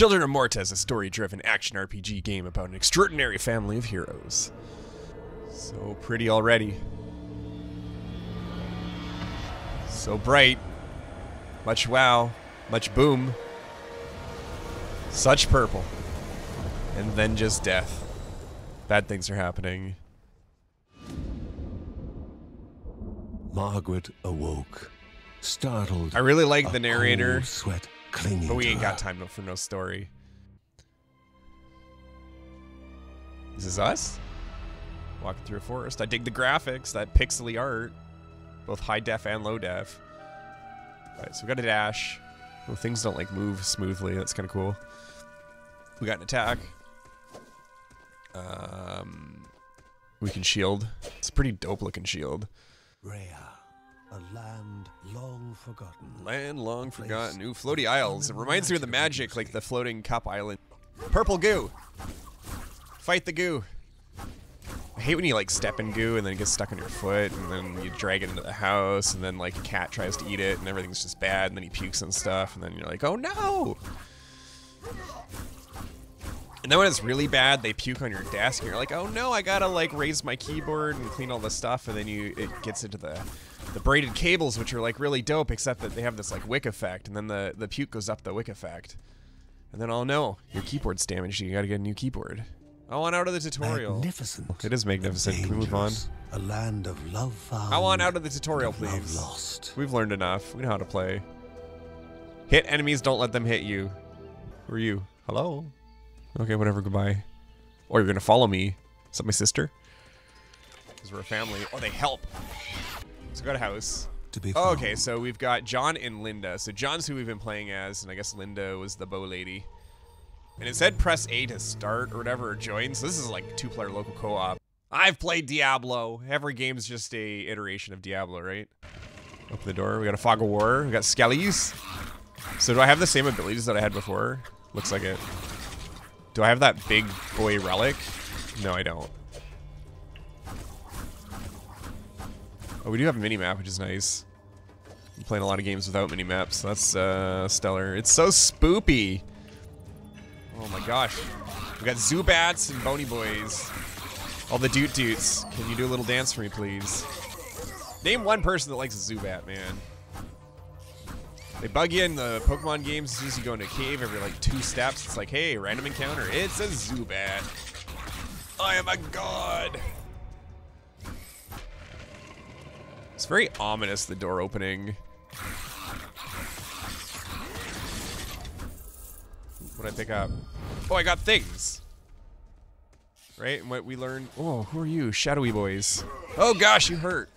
Children of Morta is a story-driven action RPG game about an extraordinary family of heroes. So pretty already. So bright. Much wow. Much boom. Such purple. And then just death. Bad things are happening. Margaret awoke, startled. I really like the narrator, sweat clinging but we ain't got time for no story. This is us? Walking through a forest. I dig the graphics, that pixely art. Both high def and low def. Alright, so we got a dash. Well, things don't like move smoothly. That's kind of cool. We got an attack. Um, we can shield. It's a pretty dope looking shield. Rhea, a land long forgotten. Land long forgotten. Ooh, floaty isles. It reminds me of the magic, like the floating cup island. Purple goo. Fight the goo. I hate when you like step in goo and then it gets stuck on your foot and then you drag it into the house and then like a cat tries to eat it and everything's just bad and then he pukes and stuff and then you're like, oh no! And then when it's really bad, they puke on your desk and you're like, oh no, I gotta like raise my keyboard and clean all this stuff and then you it gets into the the braided cables which are like really dope except that they have this like wick effect and then the the puke goes up the wick effect. And then oh no, your keyboard's damaged, you gotta get a new keyboard. I want out of the tutorial. Magnificent. It is magnificent. Can we move on? A land of love found. I want out of the tutorial, please. lost. We've learned enough. We know how to play. Hit enemies, don't let them hit you. Who are you? Hello? Okay, whatever, goodbye. Or you're gonna follow me. Is that my sister? Because we're a family. Oh, they help. So go to house. To be Oh, okay, so we've got John and Linda. So John's who we've been playing as, and I guess Linda was the bow lady. And it said press A to start or whatever or join. So this is like two-player local co-op. I've played Diablo. Every game's just a iteration of Diablo, right? Open the door. We got a fog of war. We got skellies. So do I have the same abilities that I had before? Looks like it. Do I have that big boy relic? No, I don't. Oh, we do have a mini map, which is nice. I'm playing a lot of games without mini maps. So That's uh, stellar. It's so spoopy. Oh my gosh. We got Zubats and Bony Boys. All the Doot Doots. Can you do a little dance for me, please? Name one person that likes a Zubat, man. They bug you in the Pokemon games as soon as you go into a cave every like two steps. It's like, hey, random encounter. It's a Zubat. I am a god. It's very ominous, the door opening. What did I pick up? Oh, I got things. Right? And what we learned. Oh, who are you? Shadowy boys. Oh gosh, you hurt.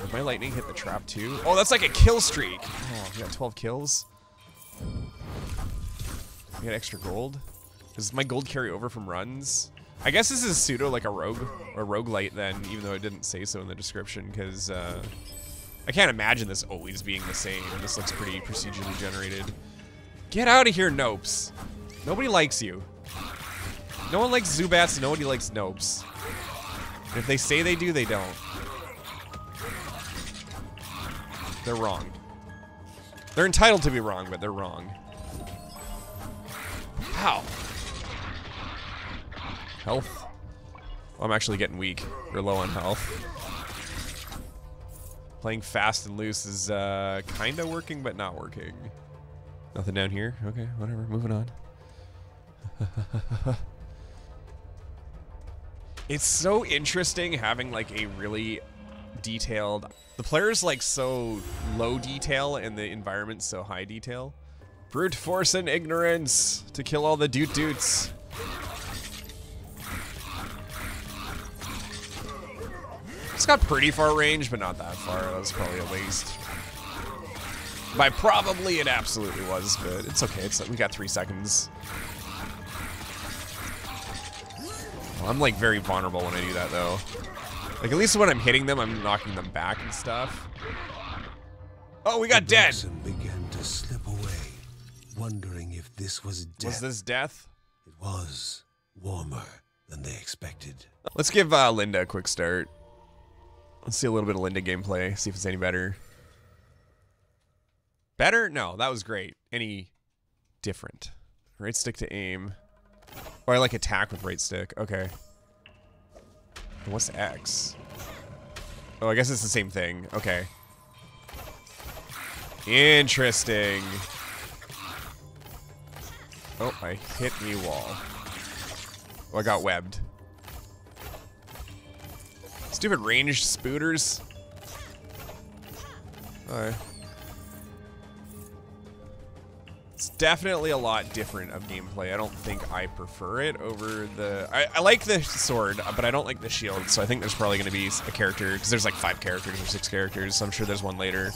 Did my lightning hit the trap too? Oh, that's like a kill streak. Oh, you got 12 kills. You got extra gold. Does my gold carry over from runs? I guess this is pseudo like a rogue or roguelite then, even though it didn't say so in the description, because uh, I can't imagine this always being the same. And this looks pretty procedurally generated. Get out of here, Nopes. Nobody likes you. No one likes Zubats, nobody likes Nopes. And if they say they do, they don't. They're wrong. They're entitled to be wrong, but they're wrong. How? Health? Oh, I'm actually getting weak. We're low on health. Playing fast and loose is uh, kind of working, but not working. Nothing down here? Okay, whatever. Moving on. it's so interesting having like a really detailed. The player's like so low detail and the environment's so high detail. Brute force and ignorance to kill all the doot doots. It's got pretty far range, but not that far. That was probably a waste. By probably it absolutely was, but it's okay. It's we got three seconds. I'm like very vulnerable when I do that though. Like at least when I'm hitting them, I'm knocking them back and stuff. Oh, we got dead. began to slip away, wondering if this was death. Was this death? It was warmer than they expected. Let's give uh, Linda a quick start. Let's see a little bit of Linda gameplay, see if it's any better. Better? No, that was great. Any different? Right stick to aim. Or I like attack with right stick. Okay. What's X? Oh, I guess it's the same thing. Okay. Interesting. Oh, I hit me wall. Oh, I got webbed. Stupid ranged spooters. Alright. It's definitely a lot different of gameplay. I don't think I prefer it over the... I, I like the sword, but I don't like the shield, so I think there's probably going to be a character, because there's like five characters or six characters, so I'm sure there's one later.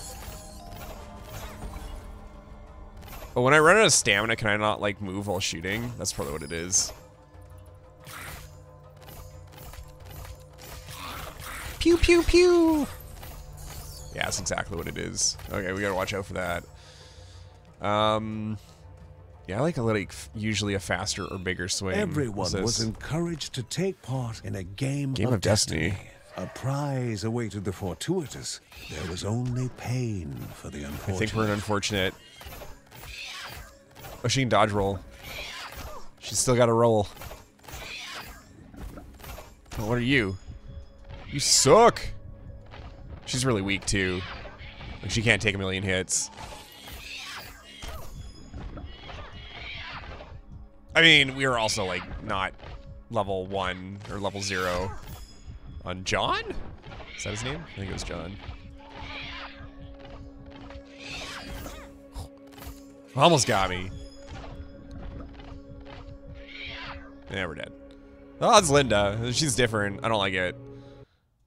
But when I run out of stamina, can I not, like, move while shooting? That's probably what it is. Pew, pew, pew! Yeah, that's exactly what it is. Okay, we gotta watch out for that. Um, yeah, I like a like usually a faster or bigger swing. Everyone was encouraged to take part in a game, game of, of destiny. destiny. A prize awaited the fortuitous. There was only pain for the unfortunate. I think we're an unfortunate. Oh, she can dodge roll. She's still got a roll. What are you? You suck! She's really weak, too. Like, she can't take a million hits. I mean, we were also, like, not level 1 or level 0 on John? Is that his name? I think it was John. Almost got me. Yeah, we're dead. Oh, it's Linda. She's different. I don't like it.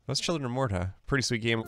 That's Children of Morta. Pretty sweet game.